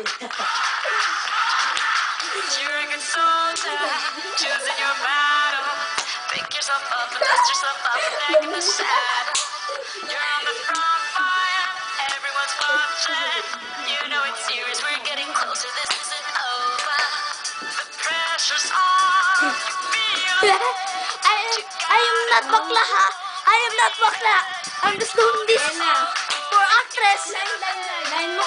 did. You're a good soldier, choosing your battle. Pick yourself up and dust yourself up back in the saddle. You're on the front line, everyone's watching. You know it's serious, we're getting closer, this isn't over. The pressure's on, you feel it. I am, I am not baklaha. I am not bakla. I'm just doing this for actress. Line, line, line. Line mo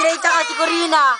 grade ang Ate Corina.